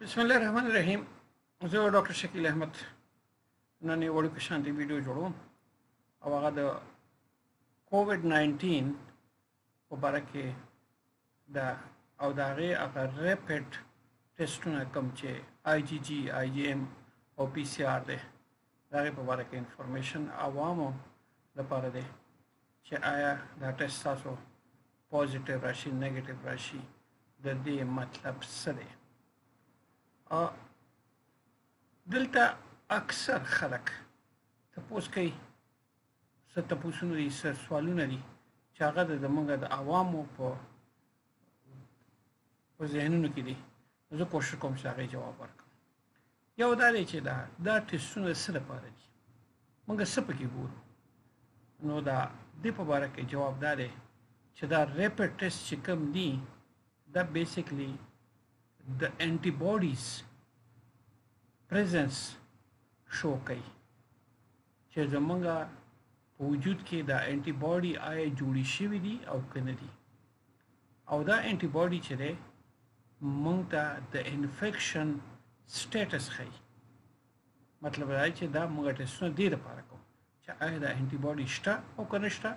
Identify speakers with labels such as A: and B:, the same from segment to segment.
A: بسم الله الرحمن الرحیم زه ډاکټر شکیل احمد نن یو وړوکی شانتي ویډیو جوړوم او هغه د کووډ 19 په اړه کې د او د هغې هغه ریپډ ټیسټونه کوم چې آی جی جی آی جی ایم او پی سی آر دی د هغې په اړه کې انفارمیشن عوامو لپاره دی چې آیا دا ټیسټ تاسو پوزټیو راشي نیگیټیو راشي د دې مطلب څه دی او دلته اکثر خلک تاسو کوي څه تاسو نه دي څه سوالونه دي چې هغه د موږ د عوامو په په ذهنونو کې دي زه کوشش کوم چې هغه جواب ورکړم یو دا دی چې دا دا ټیسټونه څه لپاره دي موږ څه پکې ګورو نو دا د په اړه کې جواب دا دی چې دا ریپټ ټیسټ چې کوم دي دا بیسیکلی د انټي باډیز پریزنس شو کوي چې زمونږه په وجود کې دا انټي باډي آیا جوړي شوي دي او کنه دي او دا انټي باډي چې ده مونږ ته د انفیکشن سټیټس ښيي مطلب دا چې دا موږ ټیسټونه دې لپاره کوو چې آیا دا انټي باډي شته او کنه شته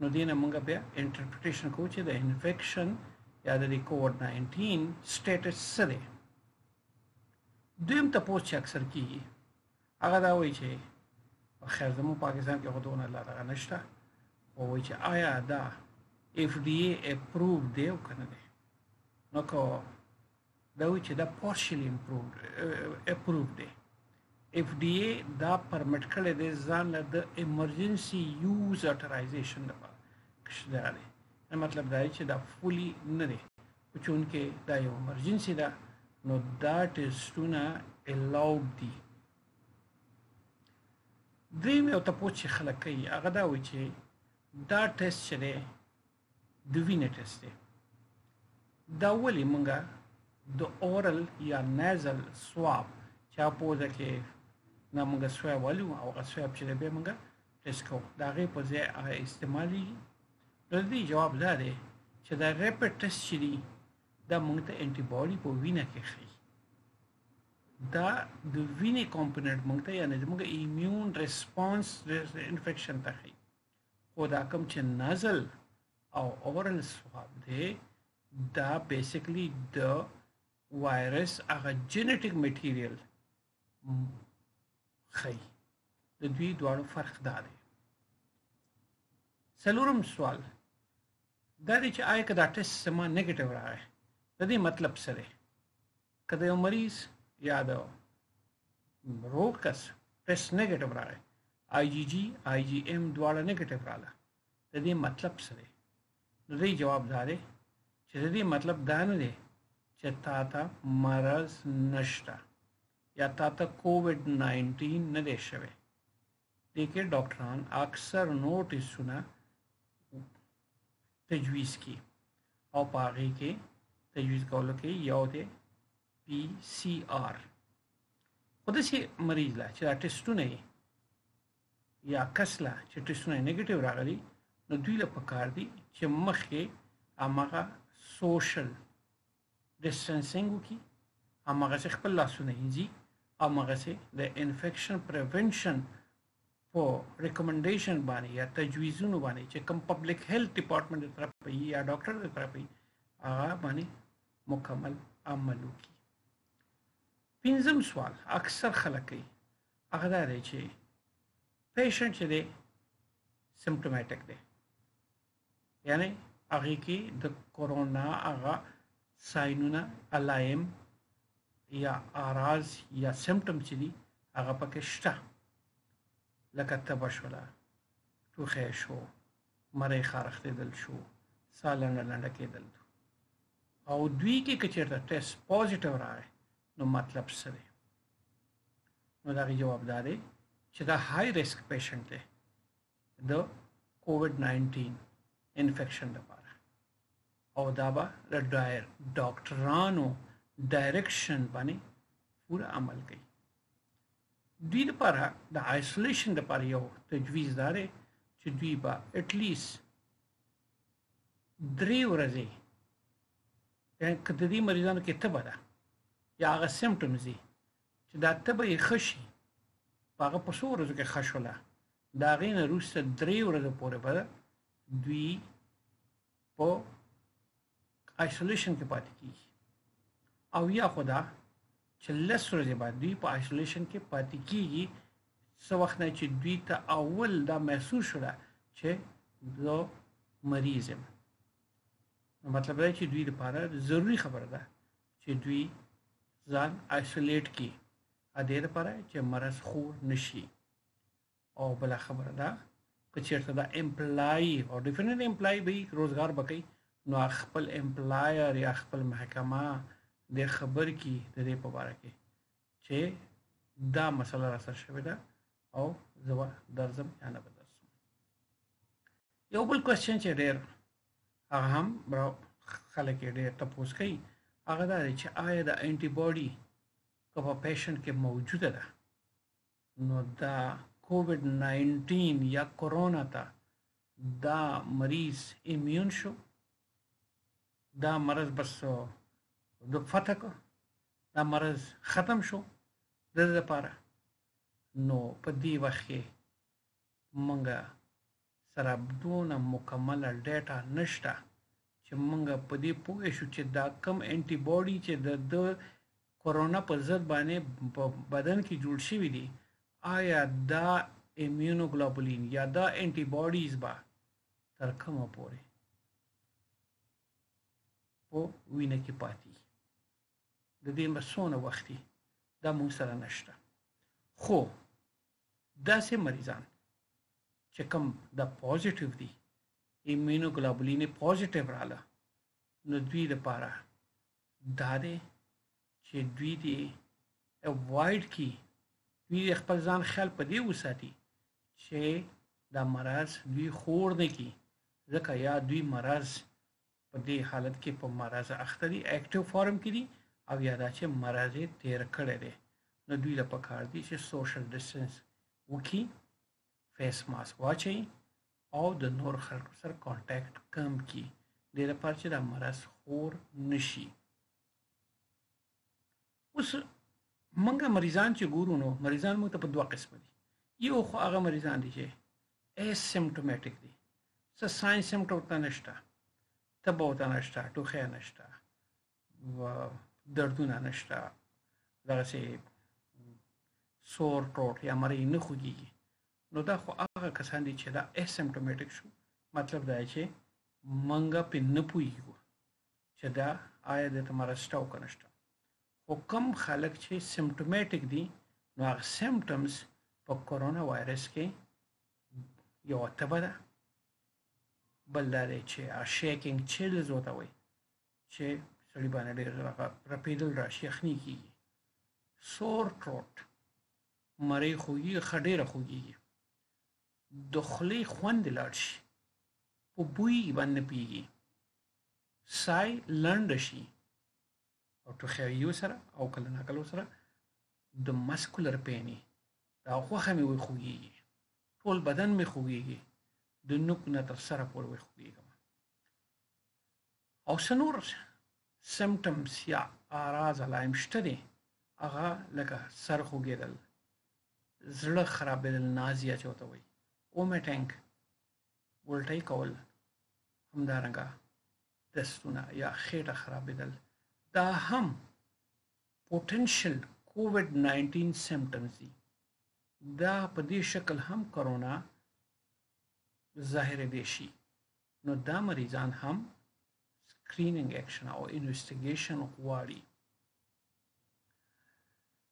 A: نو دې نه موږ بیا انټرپریټیشن کوو چې د انفیکشن یا د کووډ 19 سټیټس څه دی دویم تاسو چې اکثر کیږي هغه دا وایي چې خیر زموږ پاکستان کې خو دونه لا دغه نشته خو وایي چې آیا دا اف ډي اي اپروو دی او کنه دی نو کو دا وایي چې دا پارشلی امپروو اپروو دی اف ډي اي دا پرمټ کړی دی ځان له د ایمرجنسي یوز اټرایزیشن لپاره کښ دی مطلب دا چې دا فولي نه دی خو چونکې دا یو امرجنسي ده نو دا ټیسټونه الاوډ دي دریم یو تپوس چې خلک کوي هغه دا وایي چې دا ټیسټ چې دی د وینې ټیسټ دی دا ولې مونږه د اورل یا نیزل سواب چې په ځای کې نه مونږه سواب والو او هغه سواب چې به مونږه ټیسټ کوو دا غي په ځای استعمالي نو دې جواب دا دی چې دا ریپټ ټیسټ چې دی دا موږ ته انټي باډي په وینه کې ښي دا د وینې کمپوننټ موږ ته یعنی زموږ ایمیون ریسپانس انفیکشن ته ښي خو دا کوم چې نزل او اورل سواب دی دا بیسیکلی د وایرس هغه جینیټیک میټیریل خی د دوی دواړو فرق دا دی سلورم سوال دا دی چې آیا که دا ټیسټ زما نیگیټیو راغی د دې مطلب څه دی که د یو مریض یا د روغ کس ټیسټ نیگیټیو راغی آی جی جی آی جی ایم دواړه نیگیټیو رااله د دې مطلب څه دی نو دې جواب دا دی چې د دې مطلب دا نه دی چې تا ته مرض نشته یا تا ته کووډ 19 نه دی شوی دې کې ډاکټران اکثر نوټیسونه تجویز کی او پاغي کې تجویز کولو کې یو دی پی سی آر خود سي مریض لا چې ټیسټونه یا کس له چې ټیسټونه نیگیټیو راغلي نو دوی له پکار دي چې مخکې امغه سوشل ډیسټنسینګ وکړي امغه چې خپل لاسونه هینځي امغه چې د انفیکشن پریونشن په ریکمنډیشن باندې یا تجویزونو باندې چې کوم پبلک هیلث ډپارټمنټ تر طرف یا ډاکټر تر طرف هغه باندې مکمل عمل وکړي پنځم سوال اکثر خلک کوي هغه دا دی چې پیشنټ چې دی سمپټوماټیک دی یعنی هغه کې د کورونا هغه ساينونه الایم یا اراز یا سمپټم چې دي هغه پکې شته لکه تبه شوله ټوخی شو مرۍ خارښتېدل شو ساه لنډه لنډه کېدل او دوی کې که چېرته ټیسټ پوزیټیو راغی نو مطلب څه دی نو دا جواب دا دی چې دا های ریسک پیشنټ دی د کووډ 19 انفیکشن لپاره او دا به د ډاکټرانو ډایرکشن باندې پوره عمل کوي دوی لپاره د آیسولیشن لپاره یو تجویز داره چې دوی به اټلیس درې ورځې که د دې مریضانو کې تبه ده یا هغه سیمټمز دي چې دا تبه یې خشي هغه په څو ورځو کې خشوله دا غینه روسته درې ورځې پورې به دوی په آیسولیشن کې پاتې کیږي او یا خدا چې لس ورځې بعد دوی په آیسولیشن کې پاتې کیږي څو وخت نه چې دوی ته اول دا محسوس شوه چې زه مریض یم نو مطلب دا چې دوی لپاره ضروری خبره ده چې دوی ځان آیسولیټ کړي ا دې لپاره چې مرض خور نشي او بل خبره ده که چیرته دا امپلای او ډیفینټ امپلای به روزګار بکې نو خپل امپلایر یا خپل محکمه د خبر کی د دې په اړه کې چې دا مسله را سره شوې ده او زه درځم یا نه یو بل کوېشن چې ډېر هغه هم خلک یې ډېر تپوس کوي هغه دا دی چې آیا د انټي باډي که په پیشنټ کې موجوده ده نو دا کووډ 19 یا کورونا ته دا مریض ایمیون شو دا مرض بس د فتح کو دا مرض ختم شو د لپاره نو په دې وخت کې مونږ سره دونه مکمله ډیټا نشته چې مونږ په دې پوه شو چې دا کم انټي باډي چې د د کورونا په ضد باندې په بدن کې جوړ شوی دي آیا دا ایمیونوګلوبولین یا دا انټي باډیز به تر کومه پورې په وینه کې پاتې د دې مسونه وختي دا مونږ سره نشته خو داسې مریضان چې کوم د پوزټیو دي ایمونوګلوبولین پوزټیو رااله نو دوی لپاره دا دی چې دوی دې اوایډ کی دوی خپل ځان خیال په دې وساتي چې دا مرض دوی خور نه کی ځکه یا دوی مرض په دې حالت کې په مرض اخته دي اکټیو فارم کې دي او یا دا چې مرض یې تیر کړی دی نو دوی له پکار دي چې سوشل ډیسټنس وکړي فیس ماسک واچي او د نور خلکو سره کانټیکټ کم کړي دې لپاره چې دا مرض خور نشي اوس منګه مریضان چې ګورو نو مریضان موږ ته په دوه قسم دي یو خو هغه مریضان دي چې اسیمټوماټیک دي څه ساين سیمټوم ته نشته تبه وته نشته ټوخه نشته و دردونه نشته دغه سي سور ټوټ یا مری نه خوږیږي نو دا خو هغه کسان دي چې دا اسیمټوماټیک شو مطلب دا چې منګه په نه پويګو چې دا آیا د تمره شته او کنه شته خو کم خلک چې سیمټوماټیک دي نو هغه سیمټمز په کورونا وایرس کې یو تبه ده بل دا دی چې شیکینګ چیلز وته وي چې سړی باندې ډېر رپیدل راشي یخني کیږي سور ټروټ مری خوږي خډېره خوږي د خلی خوند لاړ شي په بوی باندې پیږي سای لنډ شي او ټوخیو سره او کله ناکله سره د مسکولر پینې دا خوخه مې وي خوږیږي ټول بدن مې خوږیږي د نوک نه تر سره پورې وي خوږیږم او سنور سمټمز یا اعراض علایم شته دي هغه لکه سر خوږیدل زړه خرابېدل نازیا چوته وي اومټینګ ولټۍ کول همدارنګه برستونه یا خېټه خرابېدل دا هم پوتنشل کووډ 19 سیمټمز دي دا په دې شکل هم کرونا ظاهر دي شي نو دا مریضان هم سکرینینګ اکشن او انویسټیګیشن غواړي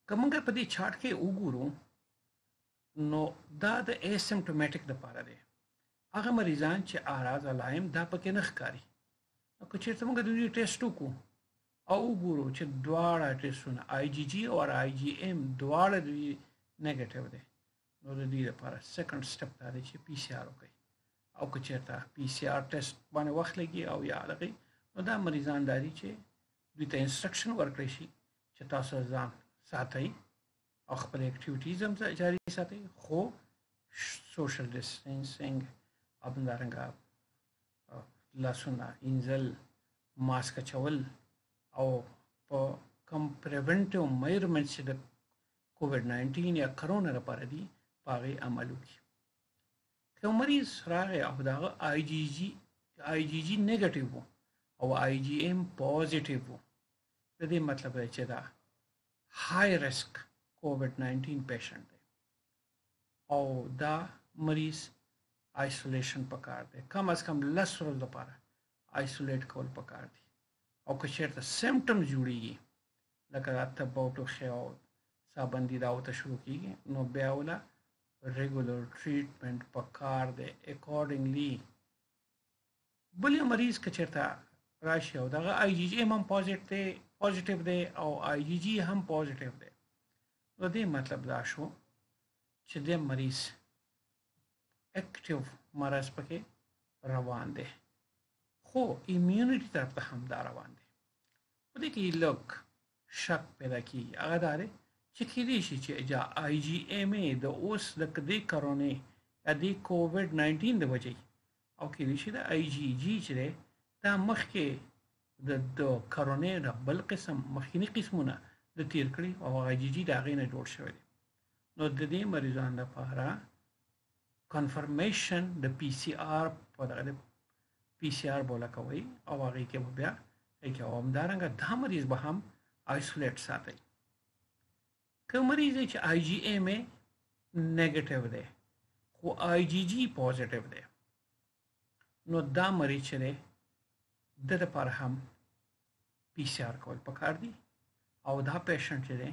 A: کومګه په دې چارت کې وګورو نو دا د ایسمټوماټیک لپاره دی هغه مریضان چې اعراض علائم دا پکې نه ښکاري نو که چېرته موږ د دوی ټیسټ وکړو او وګورو چې دواړه ټیسټونه آی جی جی او آی جی ایم دواړه دوی نیگیټیو دی نو د دې لپاره سیکنډ سټپ دا دی چې پی سي آر وکړي او که چېرته پی سي آر ټیسټ باندې وخت لګي او یا هغه نو دا مریضان داري چې دوی ته انسټرکشن ورکړي شي چې تاسو ځان ساتئ او خپل اکټیویټیز هم جاری ساتي خو سوشل ډیسټنسینګ او همدارنګه لاسونه انزل ماسک چول او په کم پریونټیو میجرمنټ چې د کووډ 19 یا کرونا لپاره دي پاغي عمل وکړي که مریض راغی او دا آی جی جی آی جی جی نیگیټیو او آی جی ایم پوزټیو د دې مطلب دی چې دا های ریسک کووډ 19 پیشنټ دی او دا مریض آیسولیشن پکار دی کم از کم لس ورځې لپاره آیسولیټ کول پکار دی او که چیرته سیمټم جوړیږي لکه دا تب او ټوخی او سابندی دا وته شروع کیږي نو بیا ولا ریګولر ټریټمنټ پکار دی اکورډنګلی بل مریض که چیرته راشي او دغه آی جی جی هم پوزټیو دی او آی جی جی هم پوزټیو دی نو دې مطلب دا شو چې د مریض اکټیو مرض پکې روان دی خو ایمیونټي طرف ته هم دا روان دی په دې کې لوک شک پیدا کیږي هغه دا دی چې کېدی شي چې اجا آی جی ایم ای د اوس د کدی کرونې یا د کووډ 19 د وجې او کېدی شي د آی جی جی چې دا مخکې د د کرونې د بل قسم مخکینی قسمونه د تیر کړی او آی جی جی دا غینه جوړ شوی دی نو د دې مریضانو لپاره کنفرمیشن د پی سی آر په دغه پی سی آر بوله کوي او هغه کې بیا کې هم دارنګ دا مریض به هم آیسولیټ ساتي که مریض چې آی جی ایم ای نیگیټیو دی خو آی جی جی پوزټیو دی نو دا مریض چې دی د لپاره هم پی سی آر کول پکار دی او دا پیشنټ چې دی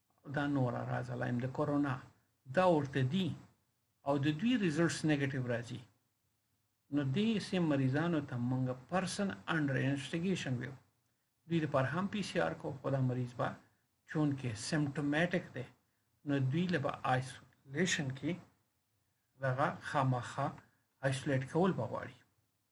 A: دا نور اراز علایم د کورونا دا ورته دي او د دوی ریزلټس نیگیټیو راځي نو دې سیم مریضانو ته مونږ پرسن انډر انویسټیګیشن ویو دوی د پر هم پی سی آر کو خدا مریض با چون کې سیمټوماټیک دی نو دوی له به آیسولیشن کې دغه خامخا آیسولیټ کول بغواړي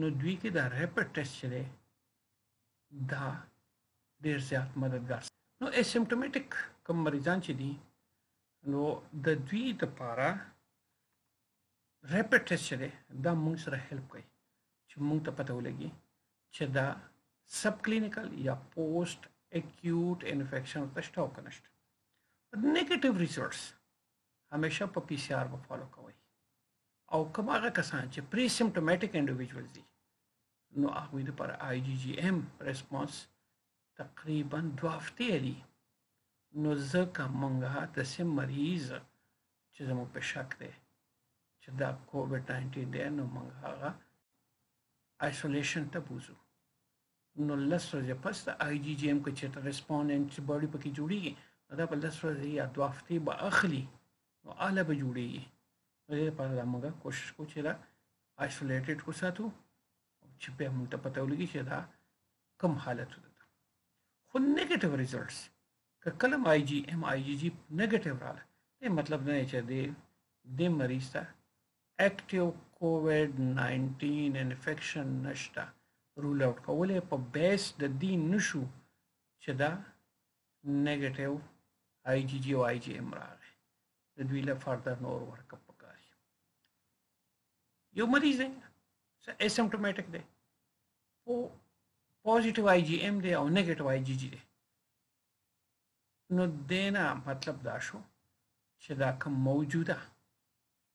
A: نو دوی کې دا ریپټ ټیسټ چې دی دا ډیر زیات مددګار نو اسیمټومټیک کم مریضان چې دي نو د دوی لپاره ریپټ ټیسټ چې دی دا موږ سره هیلپ کوي چې موږ ته پته ولګي چې دا سب کلینیکل یا پوسټ اکیوټ انفیکشن ته شته او کنه شته نیگیټیو ریزلټس همیشه په پی سی آر به فالو کوي او کوم هغه کسان چې پری سیمټوماټیک انډیویډوالز دي نو هغه لپاره آی جی جی ایم ریسپانس تقریبا دوه هفته لري نو ځکه مونږه د سیم مریض چې زموږ په شک دی چې دا کووډ 19 دی نو مونږ هغه آیسولیشن ته بوزو نو لس ورځې پس د آی جی جی ایم کې چې ریسپونډنټ باډي پکې جوړیږي دا په لس ورځې یا دوه هفته به اخلي نو اله به جوړیږي نو دې لپاره دا موږ کوشش کوو چې دا آیسولیټډ وساتو چې بیا موږ ته پته ولګي چې دا کم حالت ده خو نیگیټیو ریزلټس که کله آی جی ایم آی جی جی نیگیټیو رااله دې مطلب نه چې دې دې مریض ته اکټیو کووډ 19 انفیکشن نشته رول اوټ کولې په بیس د دې نشو چې دا نیگیټیو آی جی جی او آی جی ایم راغی د دوی له فردر نور ورک اپ پکار یو مریض دی اسیمټوماټیک دی او پوزټیو آی جی ایم دی او نیگیټیو آی جی جی دی نو دینا مطلب دا شو چې دا کوم موجوده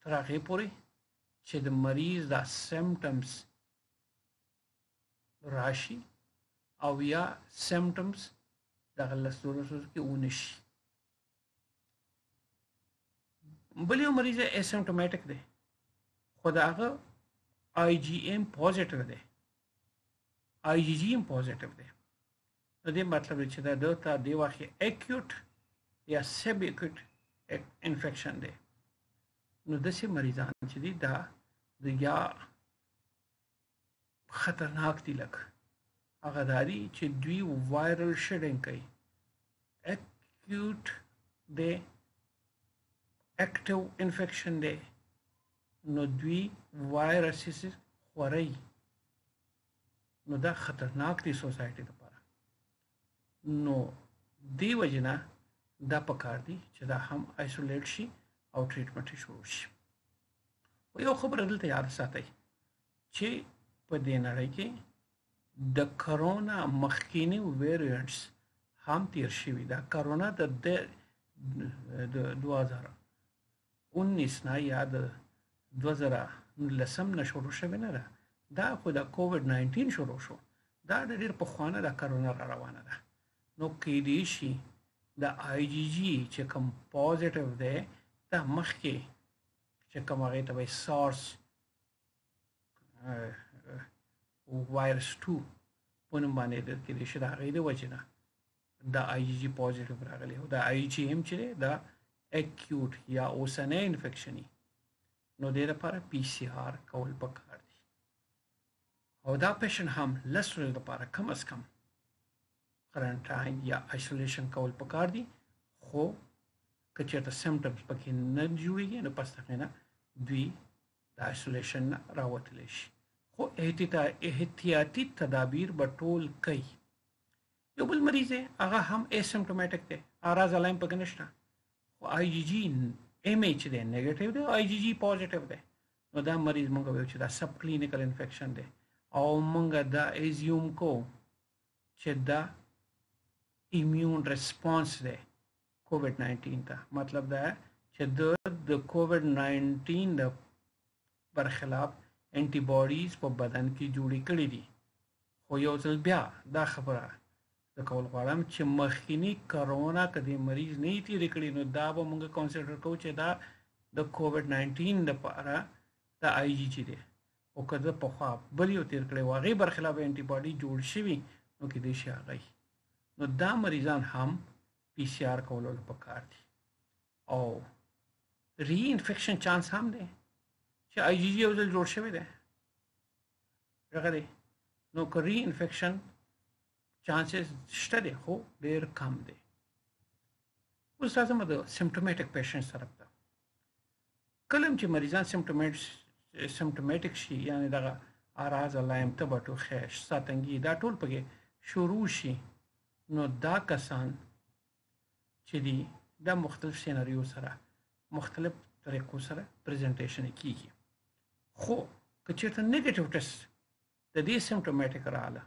A: تر هغه پورې چې د مریض دا سیمټمز راشي او یا سیمټمز دغه لس دولس ورځو کې ونه شي بل یو مریض اسیمټوماټیک دی خو د هغه آی جی ایم پوزیټیو دی آی جی جی ایم پوزیټیو دی د دې مطلب دی چې دا د تا دی وخت اکیوټ یا سب اکیوټ انفیکشن دی نو د سي مریضان چې دي دا د یا خطرناک دي لکه هغه داري چې دوی وایرل شډینګ کوي اکیوټ د اکټیو انفیکشن دی نو دوی وایرسز خوري نو دا خطرناک دی سوسایټي لپاره نو دی وجنه دا پکار دی چې دا هم آیسولیټ شي او ټریټمنټ شروع شي او یو خبره دلته یاد ساتئ چې په دې نړۍ کې د کرونا مخکینی ویریانټس هم تیر شوی دا کرونا د 2000 انیس نه یا د دوه زره نولسم نه شروع شوې نه ده دا خو د کوویډ ناینټین شروع شو دا د ډېر پخوانه د کرونا را روانه ده نو کیدای شي د آی جي جي چې کوم پوزټیو دی دا مخکې چې کوم هغه ته وایي سارس وایرس 2 په نوم باندې د کېدای شي د هغې د وجې نه دا آی جی جی پوزټیو راغلی او دا آی جی ایم چې دا اکیوټ یا اوسنۍ انفیکشنی نو د لپاره پی سی آر کول پکار دي او دا پیشن هم لس ورځې لپاره کم از کم کرنټاین یا آیسولیشن کول پکار دي خو کچېرته سیمټمز پکې نه جوړیږي نو پس تغینه دوی د آیسولیشن نه راوتلی شي خو احتیاطي تدابیر به ټول کوي یو بل مریض دی هغه هم اسیمټوماټیک دی اعراض علایم پکې نشته خو آی جی جی ایم ایچ دی نیگیټیو دی آی جی جی پوزټیو دی نو دا مریض مونږ ویو چې دا سب کلینیکل انفیکشن دی او مونږ دا ایزیوم کو چې دا ایمیون ریسپانس دی کووډ 19 ته مطلب دا چې د کووډ 19 د برخلاف انټي باډیز په بدن کې جوړې کړې دي خو یو ځل بیا دا خبره د کول غواړم چې مخکینی کرونا کدی مریض نه تیر کړي نو دا به موږ کنسیډر کوو چې دا د کووډ 19 لپاره د آی جی جی دی او کله په خوا بل یو تیر کړي واغې برخلاف انټي باډي جوړ شوی نو کې دې شي هغه نو دا مریضان هم پی سي آر کولو لپاره کار دي او ری انفیکشن چانس هم دی چې آی جی جی یو ځل جوړ شوی دی راغلی نو که ری انفیکشن چانسز شته دی خو ډیر کم دی اوس راځم د سیمټوماټیک پیشنټ سره ته کلم چې مریضان سیمټوماټ سیمټوماټیک شي یعنی دغه اراز لایم تبه ټوخه ساتنګي دا ټول پکې شروع شي نو دا کسان چې دی دا مختلف سیناریو سره مختلف طریقو سره پریزنټیشن کیږي خو که چېرته نیگیټیو ټیسټ د دې سیمټوماټیک رااله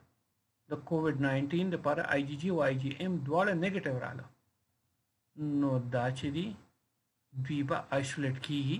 A: د کووډ 19 لپاره آی جی جی او آی جی ایم دواړه نیگیټیو رااله نو دا چې دی دوی به آیسولیټ کیږي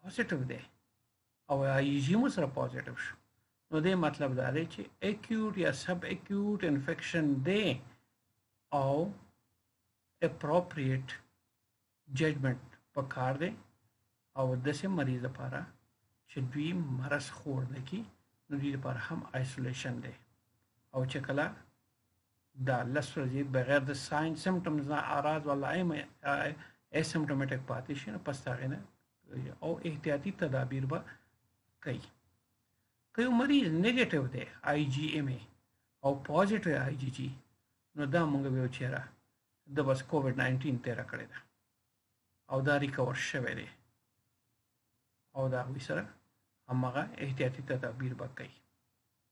A: پوزټیو دی او ایزی مو سره پوزټیو شو نو دې مطلب دا دی چې اکیوټ یا سب اکیوټ انفیکشن دی او اپروپریټ ججمنټ پکار دی او داسې مریض لپاره چې دوی مرض خور نه کی نو دوی لپاره هم آیسولیشن دی او چې کله دا لس ورځې بغیر د ساين سمټمز نه اراز ولا ایم اسمټومټک پاتې شي نو پس هغه نه او احتیاطي تدابیر به کوي که یو مریض نیگیټیو دی آی جی ایم ای او پوزټیو آی جی جی نو دا موږ ویو چیرې د بس کووډ 19 تیر کړی دا او دا ریکور شوی دی او دا وی سره همغه احتیاطي تدابیر به کوي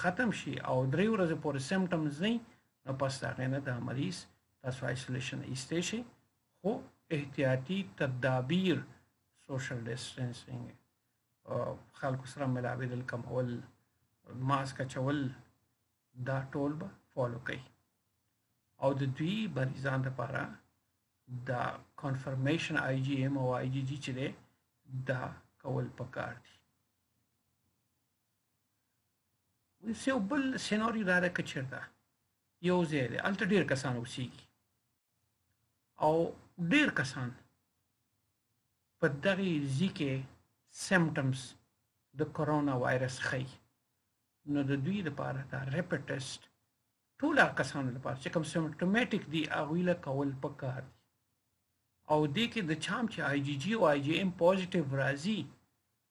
A: ختم شي او درې ورځې پورې سیمټمز نه نو پس دا غینه د مریض تاسو آیسولیشن ایستې شي خو احتیاطي تدابیر سوشل ډیسټنسینګ خلکو سره ملاویدل کمول ماسک چول دا ټول به فالو کوي او د دوی مریضان لپاره دا کنفرمیشن آی جی ایم او آی جی جی چې دا کول پکار دي اوس یو بل سیناریو دا ده که چېرته یو ځای دی هلته ډېر کسان اوسېږي او ډېر کسان په دغه ځي کې سیمټمز د کرونا وایرس ښیي نو د دوی لپاره دا ریپټ ټیسټ ټول کسانو لپاره چې کوم سیمټومټیک دي هغه له کول پکار دي او دې کې د چام چې آی جی جی او آی جی ایم پوزټیو راځي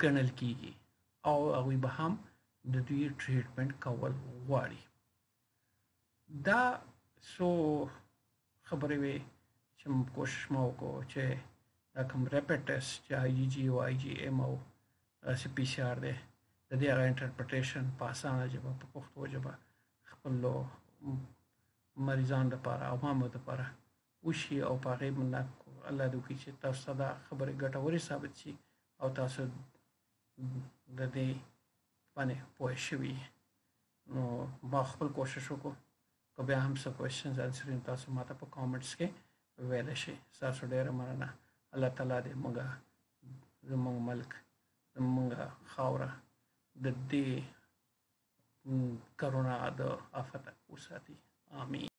A: ګڼل کیږي او هغوی به هم د دوی ټریټمنټ کول غواړي دا سو خبرې وي چې کوشش ما وکړو چې دا کوم ریپټ ټیسټ چې آی جی جی او آی جی ایم او سی پی سی آر دی د دې هغه انټرپریټیشن په اسانه ژبه په پښتو ژبه خپل مریضان لپاره عوامو لپاره وشي او په هغې منا کو الله دې وکړي چې تاسو ته دا خبرې ګټورې ثابت شي او تاسو د دې باندې پوه شوي نو ما خپل کوشش وکړو که بیا هم څه کوېشنز انسرین تاسو ما ته په کامنټس کې ویلی شئ ستاسو ډېره مننه الله تعالی دې موږ زموږ ملک زموږ خاوره د دې کرونا د آفت وساتي آمین